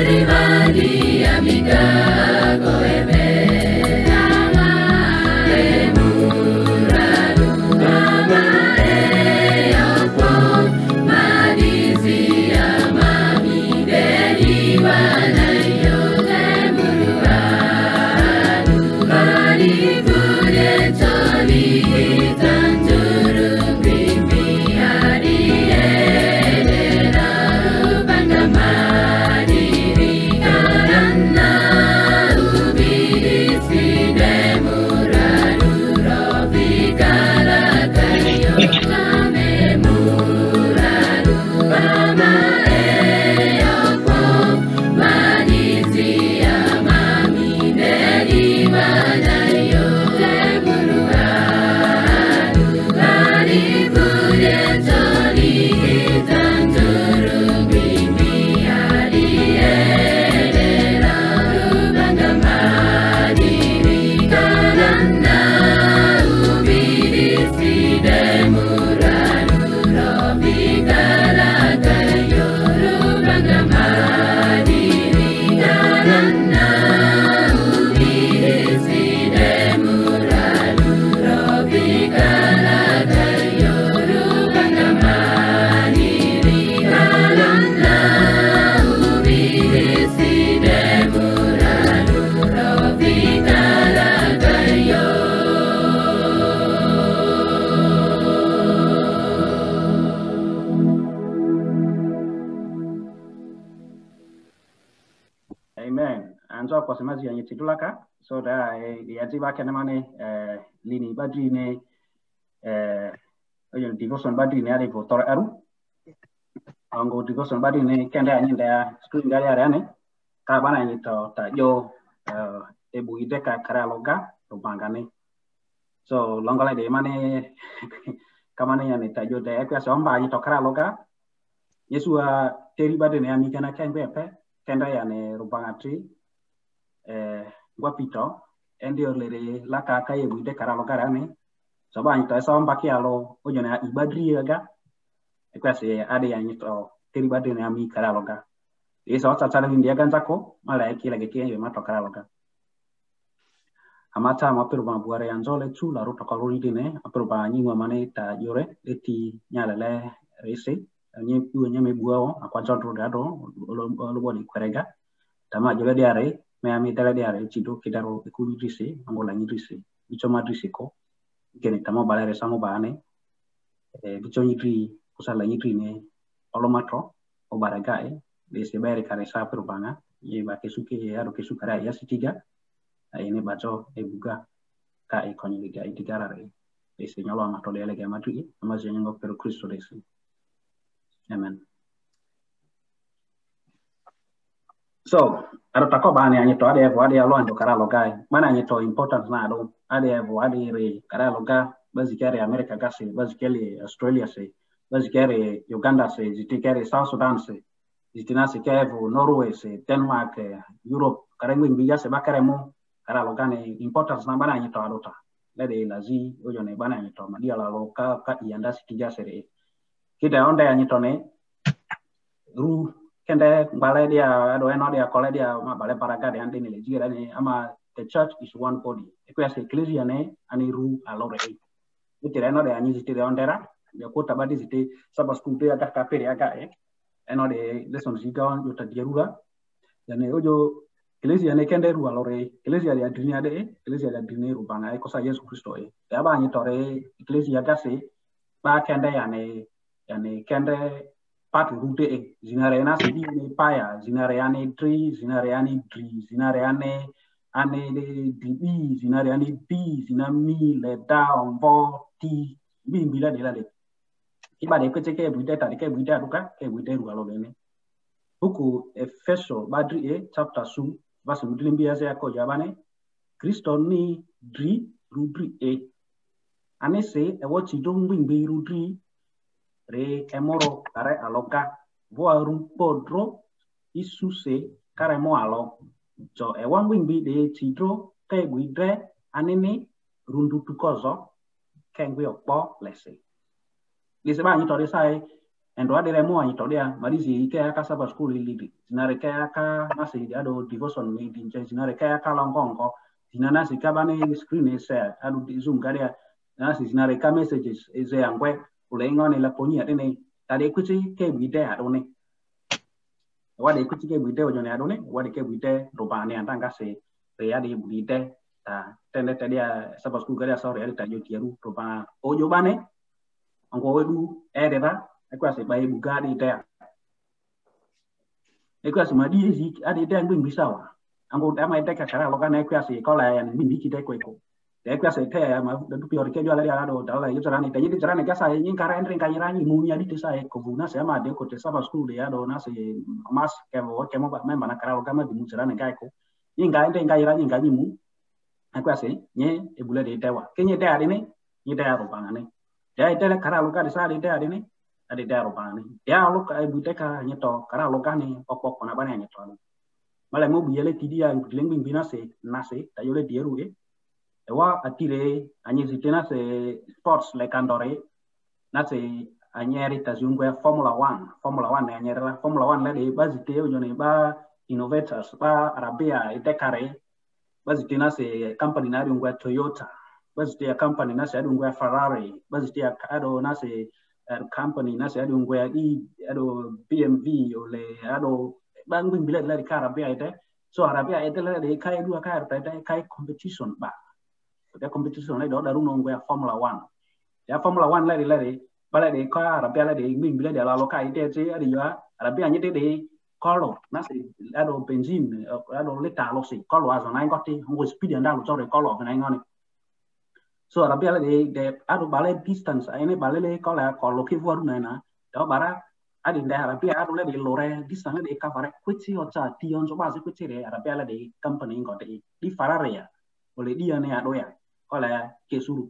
everybody. Yaji ba kene mane lini badri ne eh oyo devotion badri ne ari votor aru. Ango devotion badri ne kende anyi da screen gari ari ane ka bana ni to ta yo e bu ide ka kara loga to bangane so longole de mane kamane yani ta yo de kwa so mba to kara loga. Yesu a teri badri ne ami kana kengbe pe kenda yani rubangatri eh, gua pito endi olere laka ka ye buide kara lo kara ni so ba nyito so mbaki alo ojo na ibadri aga e kwa se ade ya nyito teri badri na mi kara lo ga e so ta tsara india kan zako mala e kila geke ye mato kara lo ga amata ma pero ba buare anzole tu la ruta ko ri dine apero ba nyingwa mane ta yore eti nyala le rese nye pu nye me buao akwa jodro dado lo lo bodi kwerega tama jole diare me ami tele di are cido kidaro e kuli rise angola ni rise bicho ma rise ko kene tamo balere samo bane. E bicho ni ri kusala ni ri ne olo matro o baraga e de se bere kare sa per banga ye ba ke suke ye aro ke sukara ya sitiga ai ne bacho e buga ka e konyi liga e digara re. E se nyalo amato de lega matri ama je nyango per kristo de amen so aɗa tako ɓaani a ñitto aɗa evo aɗa yalo anjo karalo gaay mana a to important na aɗo aɗa evo aɗa iri karalo ga. Ɓasi america ga se ɓasi australia se ɓasi kere uganda se jiti kere south sudan se jitina se ke evo norway se denmark eh, europe. Kare ngwi mbiya se ɓakere mu karalo gane importance na mana a ñitto aɗo ta. Lede lazi ojone bana a ñitto maɗiyalalo ka ka iyanda sikija sere kida onda a ñitto ne ru kende bale dia do eno dia kole dia ma bale paraga de ande ne jira ne ama the church is one body. E kwa se ecclesia ne ani ru alore. E utire eno de anyi zitire ondera de ko tabati zite saba skute aga kapere aga e eno de lesson ziga yuta dieruga yane ojo ecclesia ne kende ru alore. Ecclesia de dunia de ecclesia de dunia ru banga e kosa yesu kristo e ya ba anyi tore ecclesia gase ba kende yane yane kende patu rute zinare na sidi ne paya zinare ane tri zinare ane dri zinare ane ane de dibi zinare ane bi zinami le da onvo ti. Bi mbila de la de. Iba de kwete ke buide ta de ke buide aduka ke buide ru alo ne huku efeso badri e chapter su verse mudlim bi ase ko jabane kristo ni dri rudri e. Ane se e wo ti do ngbi rudri re emoro kare aloka vo arum podro isuse kare mo alo. Jo e wan wing bi de tidro ke guidre anene rundu tukozo kengwe okpo lese. Lise ba nyito sai endo adere mo anyito dia marizi ke aka saba school lidi. Zinare ke aka nasi ado devotion ni dinje zinare ke aka longongo zinana sikabane screen se adu zoom garia nasi zinare ka messages eze angwe của lấy ngon này là phố nhiệt này, ta để cứ chơi cái bị đe đâu này? Qua để cứ chơi cái bị đe vào này đâu này? Qua để cái bị đe đồ bà này anh đang à, cái gì thì ở đây bị đe ta trên đây trên đây sắp vào cái đây à, sau này ta vô chuyện đồ bà. Ô, vô bà này ông có lu e đấy ta ai qua sẽ bay buga đi đe ai qua sẽ mà đi gì ở đây đe mình bị sao anh có đã mày đe cả cái là lo cái này qua sẽ có lại mình đi chỉ đe quay cổ. De kwa se te ma du pior ke jo ala ya do dala yo trani te yidi trani ka sa yin kara entre ka yira ni munya di te sa e ko buna se ma de ko te sa ba skulu ya na se mas ke bo ke mo ba me mana kara ga ma di mu trani ka ko yin ga entre ka yira yin ga ni mu akwa nye e bule de te wa ke nye de ari ne nye de aro banga ne de de kara lo ka de sa de de ari ne ade de aro banga ne ya lo ka e bute ka nye to kara lo ka ne pokok ko na ba ne nye to mala mo bi yele tidia lengbi bina se na se ta yole dieru e wa atire anyi zitena se sports le kandore na se anyeri tazungwe formula 1 formula 1 na anyeri la formula 1 le de ba zite yo ne ba innovators ba arabia itekare na se company na ngwa toyota. Bazite ya company nase adu ngwa ferrari. Bazite ya ado nase uh, company nase adu ngwa i ado bmw ole ado bangwin bila la ka arabia ite so arabia ite le de kai dua kai ite kai competition ba the competition lai do daru nong gua formula 1 ya formula 1 lai lai ba lai de ko arabia lai de min bila de la lo kai de je ari ya arabia ni de de kolo na si ado benzin ado lita lo si kolo azo nai goti ngo speed and alo chore kolo nai ngoni so, arabia lai de de ado ba lai distance. Ai ne ba lai ko la ko lo ki voru nai na do bara adi nda arabia ado lai de lore distance de ka fare kwitsi o cha tion so ba si kwitsi re arabia lai de company ngoti di farare ya oleh dia ne ado ya oleh kesuru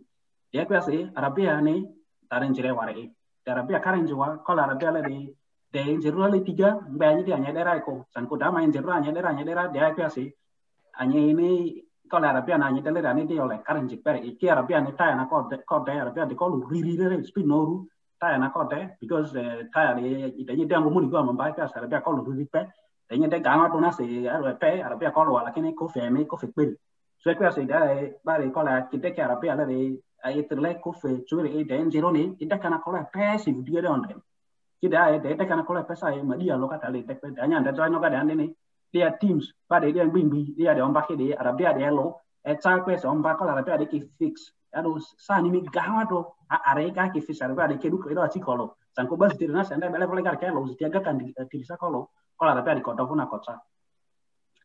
dia kuasa Arabia nih tarin cire warai di Arabia karen jual kalau Arabia le di de jerua le tiga mbe anyi dia anya dera ko san ko dama en jerua anya dera anya dera dia ke asi anya ini ko la arabia na anya dera ni dia ole karan jik pere iki arabia ni ta na ko de ko de arabia de ko lu ri ri re speed no ru ta na ko de because ta de ite ni dia ngomuni ko mamba ke arabia ko lu ri pe. De ni de ga to na se pe arabia ko lu ala kini ko so ke asi da ba re ko la kite ke arabia la de ai terle ko fe chu re de en jero ni ida kana ko la pe si dia de on kida ai de kana kola pesa ai madia lo kata le tek pe anya nda join no kada ande ni dia teams pa de dia bimbi dia de omba ke de arabia de lo e cha pe so omba kola arabia de ki fix? Ado sa ni mi gawa do a are ka ki fix arabia de ke du ko do ati kolo san ko bas dirna sa nda bele bele gar ke lo zi ga kan di sa kolo kola arabia de ko do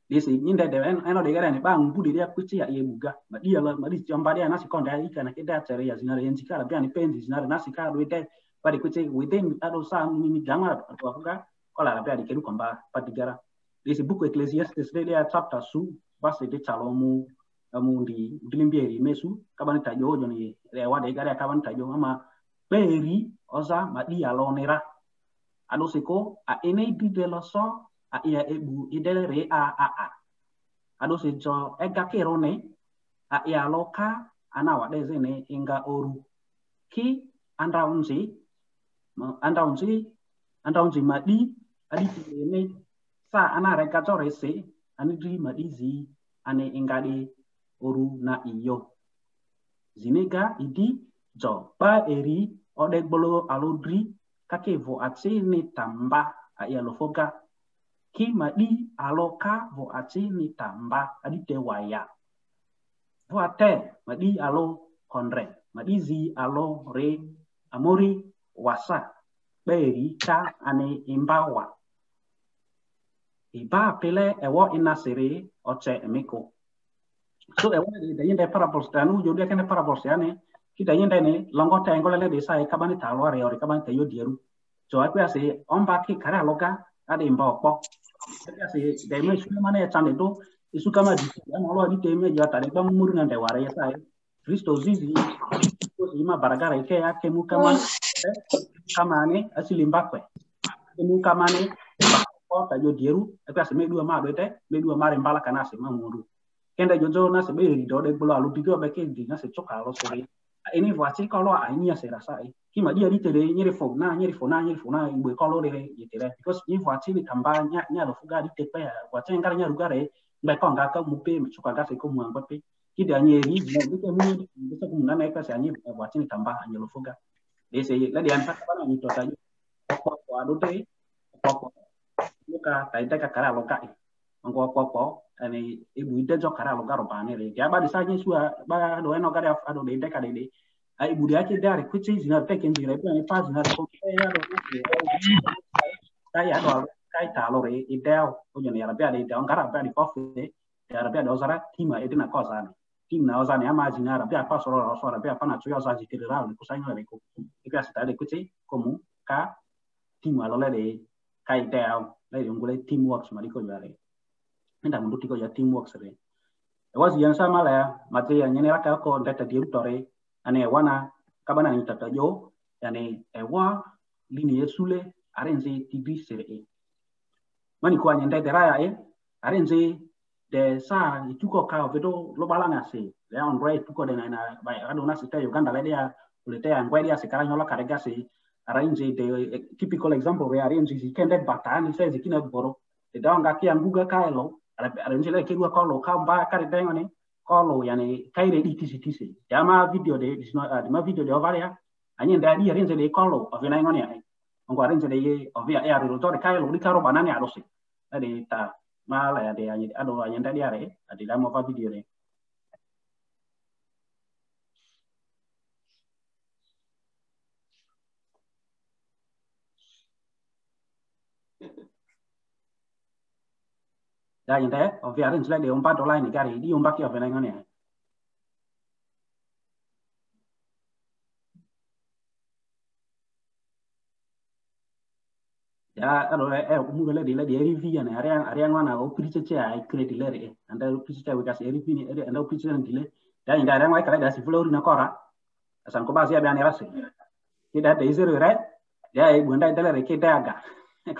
lisenyinda de en eno de gara ne ba ngudi dia kutia ye muga madia la madi chamba ya nasi konda ika na keda tere ya zinare enzi kala bia ni pendi zinare nasi kala wede bari kuche wede ado sa ni ni ganga kwa kuga kola la bia dikeru kwamba patigara lise buku ecclesiastes le ya chapter su basi de chalomu amundi dilimbieri mesu kabani tajo jo ni rewa de gara kabani tajo ama peri oza ma madia lonera. Ado seko a enei bibelo so a ia ebu idele re a a a. Ado se jo ega kerone a ia loka ana wa zene inga oru ki anda unsi anda unsi anda unsi madi adi ini sa ana reka chore se. Ani di madi zi ane ingadi oru na iyo zinega idi jo ba eri ode gbolo alodri kake vo atse ni tamba a ya lofoga ki madi aloka vo atse ni tamba adi te waya. Vo ate madi alo konre madi zi alo re amori wasa beri ka ane imbawa iba pele ewo inasiri oche emiko so ewo de yende parables tanu jodi kene parables yani kita yende ne longo ta ngole le desa e kabani ta lo are ore kabani ta yo dieru so aku ase omba ki kara loga ade imba okpo ase de me su mane chane do isu kama di ya. Malo di teme ya tare ba muru ngande ware ya sai kristo zizi ima baragara ike ya kemu kama kama ne asili mbakwe kemu kama ne ko ta yo dieru aku ase me dua ma do te me dua mare mbala kana ase ma muru kenda jojo na se be do de bolo alu bigo be ke di na se choka lo sore ini voici kalau ini ya saya rasa ki ma dia ditere nyere fo na nyere fo na nyere fo na ibu kalau de yitere because ni voici ni kamba nya nya lo fuga di tepe ya voici ngara nya rugare be ko ngaka mupe me choka ga se ko mu ngpape ki da nyeri no bi ke mu bi se ko na na ka se anyi voici ni kamba anya lo fuga de se la di anfa ka na ni to ta ko ko adu te ko ko muka ta ita ka kara lo ka ngko ko ko ani ibu ide jo kara lo garo bane re. Ya ba di sa nyi sua ba do eno gare ado de de ka de de. Ai ibu dia ke dare kwichi zina te ken dire pe pa zina ko ya do ka ya do kai ta lo re ideo o yo ne ya ba de de on kara ba di ko fe ya ba do sara tima e dina cosa ne tim na oza ne ama zina ra ba pa so ro so ra ba pa na chuya za ji tire ra sai no re ko ka sta de kwichi komu ka tima lo le de kai deo le ngule teamwork ma di ko ya re nda mundu tiko ya teamwork sere wazi yan sama la mate ya nyene raka ko ndata di utore ane wana kabana ni tata yo? Yani e wa lini yesule arenze tv sere e. Mani ko anyende de raya e arenze de sa ituko ka vedo lo balanga se le on right tuko de na ba ado na sita uganda le dia. Ulete ya ngwe dia sekara nyola karega se arrange de typical example re arrange si kende batani se zikina boro. Da nga ki an buga ara njele ke dua kolo ka ba ka de ngani kolo yani kai de tisi tisi. Ya ma video de dis no uh, ma video de ovaria anyi nda di rin de kolo of na ngani ai ngo rin de of ya ya ro to de kai lo di karo banani adosi ta ma la ya de anyi ado anyi nda di are ade da mo video de ya inte ovvia rin sle de un pato line gari di un bakio fena ngani ya allora è un muro di le di rivia ne area area ngana o price che ai credi le re anda price che wika se rivini anda price ne dile ya inda area ngai kala da si flori na kora asan ko basi abia ne rasi tidak ada zero right ya e bunda dele re ke daga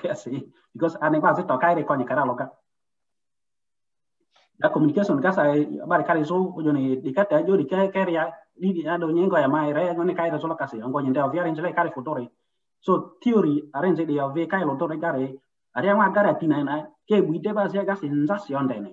kasi because ane ba se to kai re ko ni kara loka la communication ka sai bari kare so joni di kata jo di kare kare ya di di ado nyengo ya mai re ngone kai so la kasi ngo nyende ovia renje kare fotore so theory arrange di lo tore gare ari ma gara tina na ke bu de ba se ga se nza si onde ne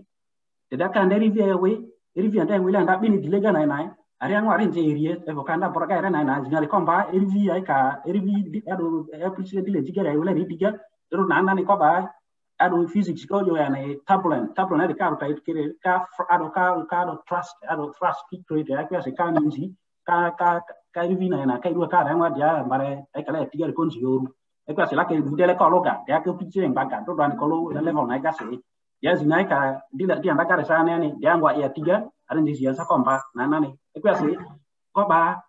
de da kan deri vie we eri vie nda we la nda bini dilega na na ari ma arrange erie e vo kanda por ga na na jinali komba eri vi ai ka eri vi ado e prise dile jigere we la ri diga ro na na ni ko ba ado physics ko yo yani turbulent turbulent ka ka kire ka ado ka ka ado trust ado trust ki create ya kwa se ka ninji ka ka ka rivi na na ka iru ka ra ngwa dia mare e kala tiga ko nji yoru e kwa se la ke du dele ko loga dia ke piche en baga do dan ko lo level na ga se ya zina ka dila dia ndaga re sana ni dia ngwa ya tiga ade ndi ya sa komba na na ni. E kwa se ko ba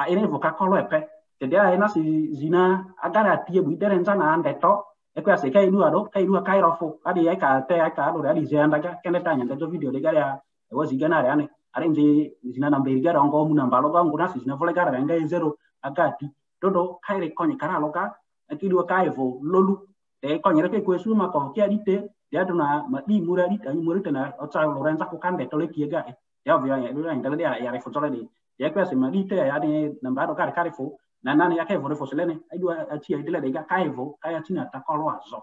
a ene voka ko lo epe te dia ina si zina agara tie bu dere nzana ande to e se kai nua do kai nua kai rofo adi ai ka te ai ka do adi ze anda ga kene tanya nda do video de ya e wazi gana re ane are nje zina na mberi ga ngo mu na mbalo ga si zina vole ga ra nga zero aga ti do do kai re konye kara loga e ki do kai vo lolu e konye re ko su ma ko ki adi te ya do na ma di mura di tani mura te na o cha lo renza ko kande to le ki ga e ya via ya do ya nda ya ya re fo tole di ya kwa se ma di te ya di na mbado ga kare fo na nani yake hivyo refu selene aidwa atia idile dega kaivo kaya tina takoro azo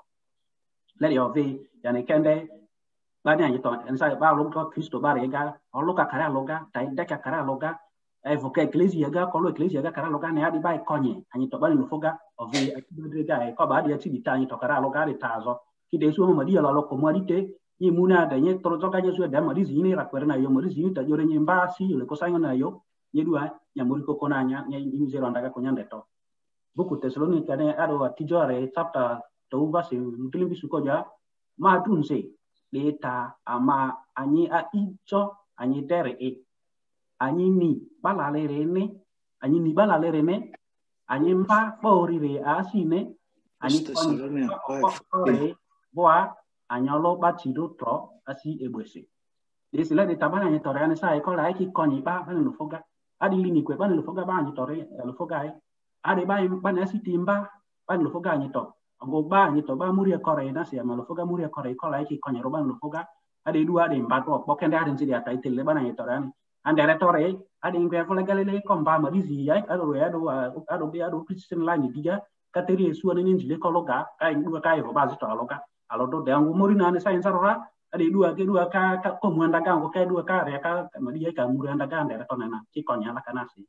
lele ove yani kende bani ayito ensa ba lonko kristo ba rega oloka kara loga tai deka kara loga evo ke ecclesia ga kolo ecclesia ga kara loga ne adi bai konye anyito bani lufoga ove akidwe ga e ko ba adi ati bita anyito kara loga ri tazo. Kide su mo madia lolo ko marite ye muna da ye toro joga ye su da marizi ni rakwera na yo marizi ta jore nyimba si le ko sanyo na yo. Yedua nyamuri ko kona nya nya imi zero ndaga ko nyande to buku tesaloni kane ado tijore chapter to basi mutilim bisu ko ja ma dunse deta ama anyi a icho anyi tere e. Anyi ni balale rene anyi ni balale rene anyi mpa pori re asine anyi kone boa anyolo batido tro asi egbese desila de tabana ni tore ani sai ko la ki konyi ba bani no foga adi lini kwe bani lo foga ba anyi tore lo foga e adi ba bani asi timba bani lo foga to ngo ba anyi to ba muri kore na si ama lo foga muri kore ko la ki konyi ro bani lo foga adi du adi mba to po kende adi nsi ata itele bani anyi tore ani ande re tore adi ngwe fo le galele ma rizi ya ado ya do ado bi ado christian line diga kateri esu ani njile ko loga kai ndu kai ho ba zito loga alo do de ngo muri na ni sai nsarora ade dua ke dua ka ka ko muanda ga ko dua ka re ka ma dia ka muanda ga ndere to nana ki konya la kana si.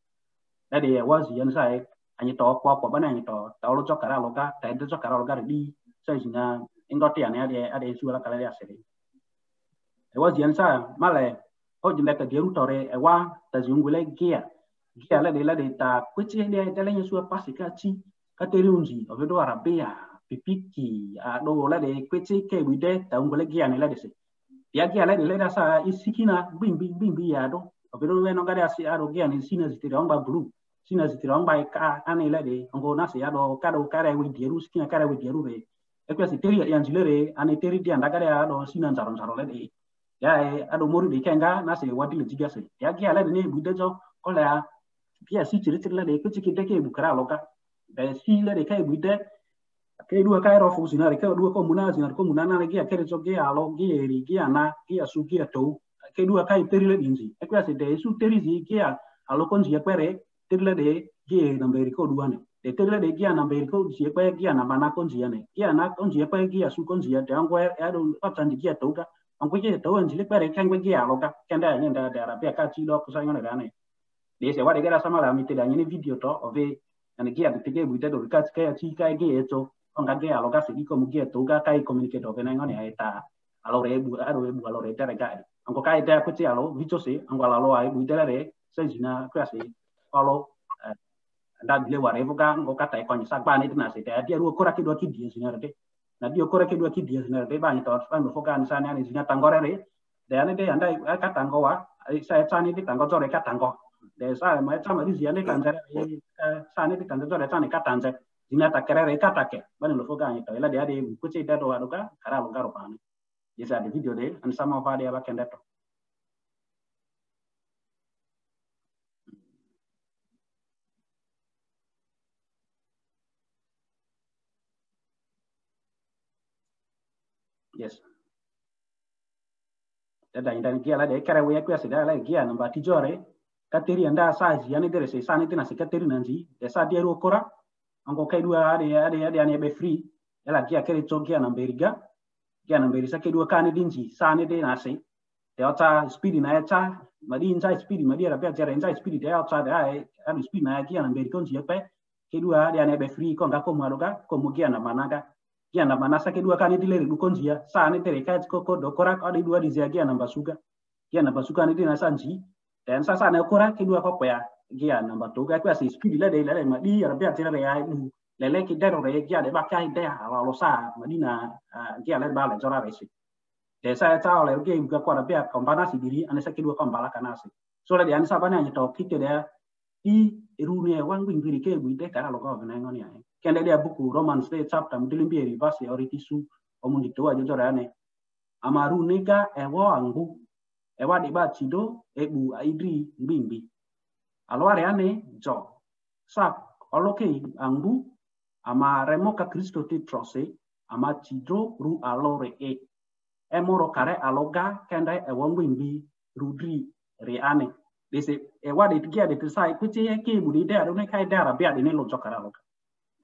Ade wazi yan sai anyi to ko ko bana anyi to ta lo cho kara lo ga ta de cho kara lo ga di sai sina ingoti ane ade ade su la kala ya sere e wazi yan sai male o jinde ka geru tore e wa ta zungule gia gia la de la de ta kwichi de de la nyesu pasika chi ka teri unzi o vedo arabia pipiki aɗo lade kwete kewide taungole giani lade se. Ya gia lade leda sa isikina bimbi bimbi ya do. Obero weno gade asi aro giani sina zitira ongba blue sina zitira ongba ka ane lade ongo nase ya do kado kare wi dieru sikina kare wi dieru re. Ekwa si teri ya njilere ane teri dia ndagare ya do sina nzaro nzaro lade ya ado mori de kenga nase wadile jigase ya gia lade ne budejo kola ya pia si tiri tiri lade kwete kideke bukara loka si lade kai bude ke dua kai ro sinari na ke dua ko muna sinari ko muna na lagi ke so ge alo ge ri ge ana ge asu ge to ke dua kai teri le dinzi e kwa se de su teri zi ge alo kon zi kwere teri le de ge na mberi ko dua ne de le de gia na beri ko ji pe gia na mana kon ji ne gia na kon ji pe gia su kon ji de an ko ya do pa tan gia to ka an ko ji to an ji le pe kan ko gia alo ka kan da ni da da ra pe ka chi lo ko sa ngone da ne de se wa de gara sama la mi te da ni video to ove an gia de te bu de do ka ka chi ka ge e ka ge alo ka se di ko mu gia to ka kai communicate ove na ngone ai ta alo re bu aro bu alo re ta re ka an ko kai da ko ti alo video se an ko la lo ai bu de re se ji na ka se alo da bile ware vuga ngo kata e konyi sakba ni tina sete dia ruo kora kidwa ki dia sinere de. Na dia kora kidwa ki dia sinere de bani to fa no foga ni sana ni sinya tangore re de ane de anda ka tango wa sa sa ni de tango zore ka tango. De sa ma sa ma di sia ni tanzere sa ni de tango zore sa ni ka sinya ta kere re ka ta ke bani no foga ni to ela de ade ku che de do wa kara lo garo pani. Yesa de video de an sama fa de ba kende to yes da indan kia la de kare we kwa se da la kia namba tijore. Kateri anda sa ji ani dere se sani tina se kateri nanji. De sa de ro kora ngo kedua ade ade ade ane be free. Ela kia kere cho kia beriga kia na berisa sake duwa kane dinji sane de nasi te ota speed na eta madi inside speed madi era pia jera inside speed de ota de ai ane speed na kia na mberi konji yape kedua ane be free konga komaruga komugia na managa kia na manasa kedua kane dilere du konji ya. Sane tere kaji ko dokora adi duwa dizia kia na basuka kia na basuka ni de sanji dan sasa na kora kedua kopo ya kia namba to ga kwa si speed le de le ma di ya bia tere ya du le le ki dero re kia de ba kai de ala lo sa madina kia le ba le jora re si de sa ta le ke ga kwa bia kompana si diri ane sake dua kompala kana si so le ani sa bana ni to kike de i rune wang wing biri ke bu de kara lo ko na ngoni ai kende dia buku Romans de chapter mdilim bieri basi oriti su omundi to ajo jora ne amaru nega ewo angu. Ewa de ba chido ebu aidri mbimbi Aloare ane jo. Sa aloke angbu ama remoka Kristo te trose ama tidro ru alore e. Emoro kare aloga kenda ewongo imbi rudri re ane. Dese ewa e e de tigia de tisa ikuti ye ke muni de arune kai e de arabia de ne lojo kara aloga.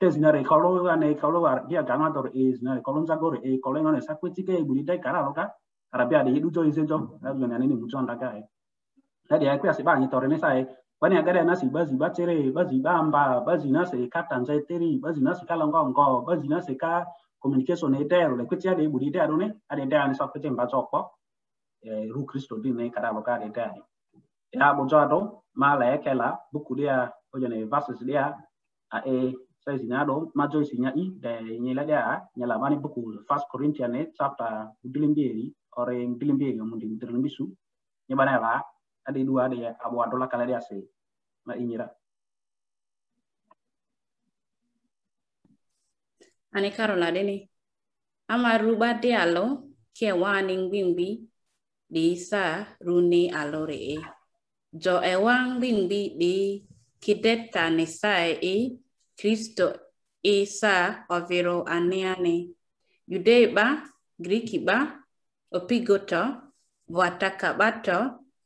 Tezina re kolo ane kolo arabia ganga dor e zina re kolonza gore e kolenga ne sakwiti ke muni de kara aloga. Arabia de yedu jo izejo. Nadu nane ne mujo ndaga e. Nadi ya kuya seba anyi tore ne sa e. vaneyagada nasi bazi batere bazi bamba bazi nase ka tanzai teri bazi nase ka longongo bazi nase ka communication etero le kwete ade buri etero ne ade etero ne sakwete mba chokpo eh, ru kristo di ne kada boka ade etero ya bo jado ma la ekela buku dia ojene verses dia a e saizi na do ma joyce nya i de nyela dia nyela mani buku first corinthians chapter bilimbiri ore bilimbiri omundi ndirimbisu nyebana ba ade ɗum ade abo adola kala ɗe ase na iñira ani karola ɗene ama ruɓa de alo ke wani gbingbi ɗi sa runi alore e jo e wan gbingbi ɗi kidetta ni sae e kristo e sa oviro aniani yudei ba griki ba opigoto voatakabato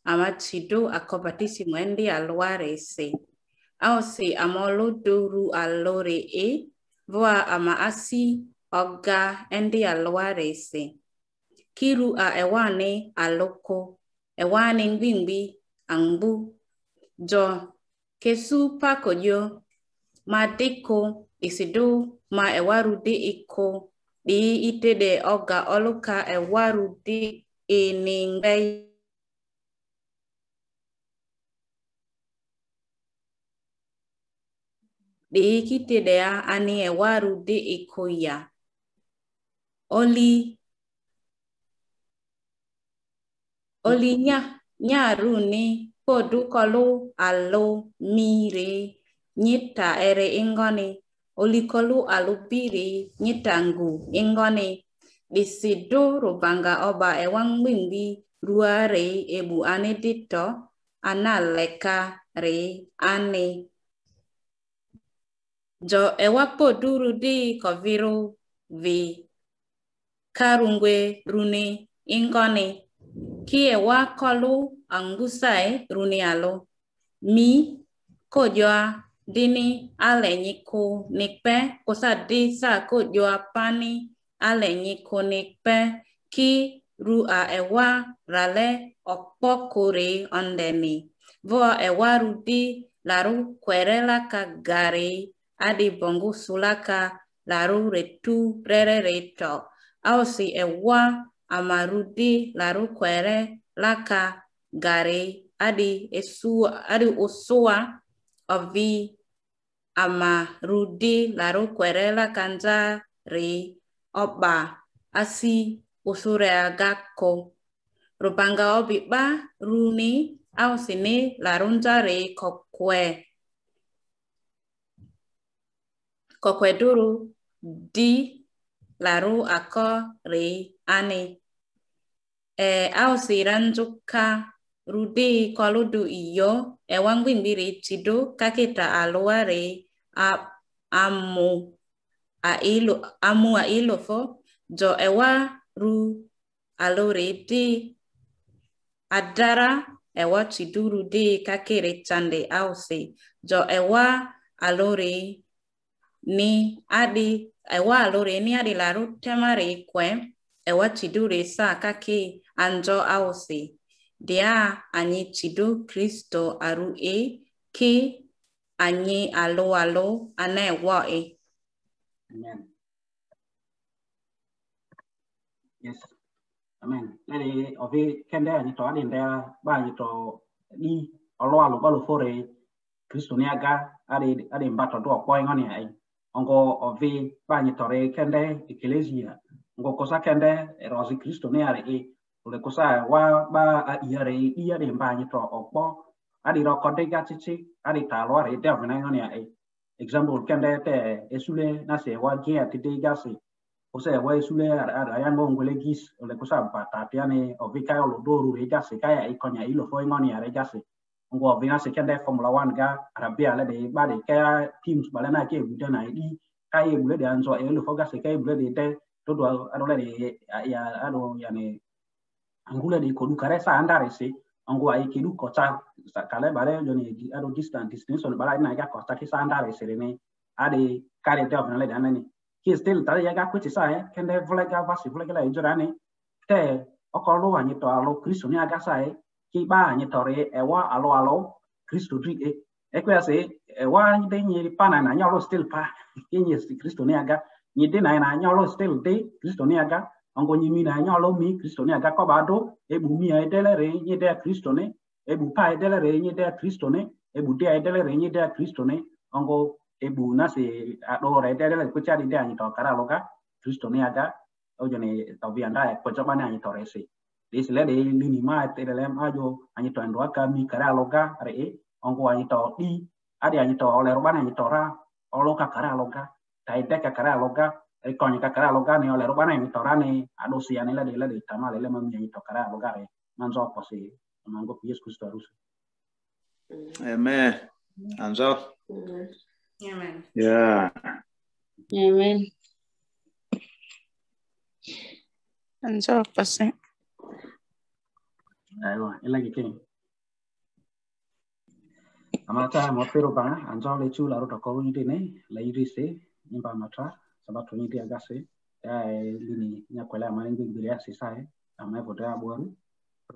amachidu akopatisimu endi alware se. Aosi amoluduru alore e, voa amaasi oga endi alware se. Kiru a ewane aloko, ewane ngwingwi angbu. Jo, kesu pakoyo, madiko isidu ma ewarude iko, di itede oga oluka ewarudi eningei. de'ikiterea ani'eguáru de'ekoia. Oli, oli nya, nyaruni podukolu alu mire nyita ere ingoni olikolu alubiri nyitangu ingoni. Bisidu rubanga oba ewang wingwi ruare ebu anedito analeka re ane. Jo ewapo duru di koviru vi. Karungwe rune ingoni ki ewa kolu angusai rune alo mi kojoa dini ale nyiko nikpe kosa di sa ko joapani ale nyiko nikpe. Ki ru a ewa rale okpo kore ondeni vo ewa rudi laru kwerela ka gari adi bongu sulaka laru retu rere reto. Ausi ewa amarudi laru kwere laka gari adi esua adi usua ovi amarudi laru kwere la kanjari oba asi usure agako. Rupanga obiba runi au sini larunjari kokwe kokwe. Kokweduru di laru akọ ri ani. E ausira nzuka rudi koludu iyo ewangwimbiri chidu kakita alua ri amu ailo amu ailofo jo ewa ru alore di adara ewa chiduru di kakere chande ause jo ewa alore ni adi ewa lore ni adi la rutemari kwe ewa tidure sa kaki anjo ausi dia anyi chidu kristo aru e ki anyi alo alo ana ewa e. Amen. Yes. Amen. Nani ovi kende anyi to adi ndea ba anyi to ni alo alo balo fore kristo ni aga adi adi mbato do kwa ingoni ai. ongo ovi vanyitore kende ekelesia ngo kosa kende erosi kristo ne ari e. Ole kosa wa ba iare iare iare to okpo. Ari ro rokode gachichi ari talo ari de ovina yoni e. Example kende te esule na se wa ge atide gasi ose wa esule ari ya ngo ngole gis. Ole kosa pa tatiane ovi kayo lo doru re gasi kaya ikonya e ilo e fo e ngoni ari gasi ngo vina se kende formula 1 ga arabia le de ba de ka teams bala na ke gude na di, ka ye bule de anzo e lo foga se ka ye bule de de to do ado la de ya ado ya ne angula de ko du kare sa andare se ngo ai e ke du ko ta kale bare jo ne ado distance distance on bala e na e ga ko ta ke sa andare se ne ade kare de ofna le de anani ki still ta ya ga ko ti sa e kende vle ga vasi vle ga la jora ne. Te okolo wa ni to alo kristo ni aga sa e ki ba anyi to re e wa alo alo kristo dri e. E kwa se e wa anyi de nyi pana na nyalo still pa. Nyi kristo ni aga. Nyi de na na nyalo still de kristo ni aga. Ango nyimi na nya lo mi kristo ne aga. Ko ba do e bu mi e dele re nyi de kristo ne. E bu pa e dele re nyi de kristo ne. E bu de e dele re nyi de kristo ne. Ango e bu na se a do re de dele ko cha de anyi to kara lo ka kristo ne aga. O jone to bi anda e ko cha ba ne anyi to re se de se le de li ni ma te dele ma jo anyi to ndo aka mi kara lo ka re e ango anyi to di ade anyi to le ro ba anyi to ra o lo ka kara lo ka kara lo ka e konya ka kara loga ne ole robana mi torane ado si anela de la de tama le ma mi to kara loga re manzo po si mango pies kusto rusu Amen. Anzo. Amen. Yeah. Amen. Anzo pase. Aywa, ilang iki. Amata mopiro ba anjo le chu laru to korun ne lairi se nimba matra sabat ni agase ya lini nya kwela ma ya sisae ama bodo abuan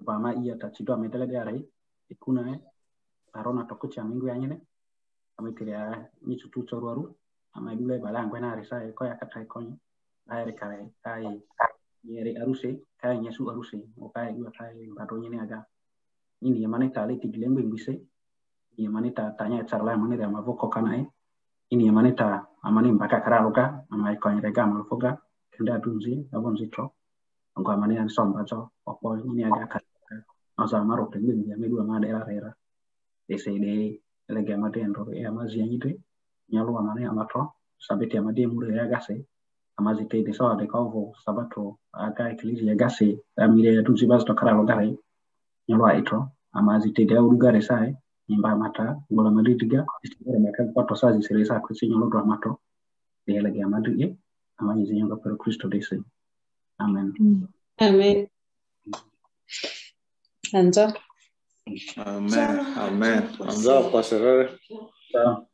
ba ma iya ta chido ametele dia ikuna e arona to kucha mingu ya nyene ametiria ni chutu choru aru ama ibule balangwe na risa e ko ya katai konyi ai rekare yeri aruse kai nyesu aruse o kai gua kai bado nyine aga ini yamane ta le tiglembe ngise yamane ta tanya charla mane da ma voko kana e ini yamane ta amani mpaka kara luka ama ikon rega malfoga kenda dunzi abon zitro angko amani an somba cho opo ini aga ka asa maro tengi ya medu ama daerah daerah dese de lege ama de ndo ya mazi yanyi de nyalu amani amatro sabiti ama de mure ya gase ama zite de kovo sabato aga eklizi ya gase amire ya dunzi basto kara luka rai nyalu aitro ama zite de urugare sai nyimba mata bola mali tiga istighfar maka pato sazi seresa kusi nyolo do mato de lagi amadu ye ama yizi nyonga pero kristo dese amen Amen. Anzo. Amen. Amen. Anzo, pastor. so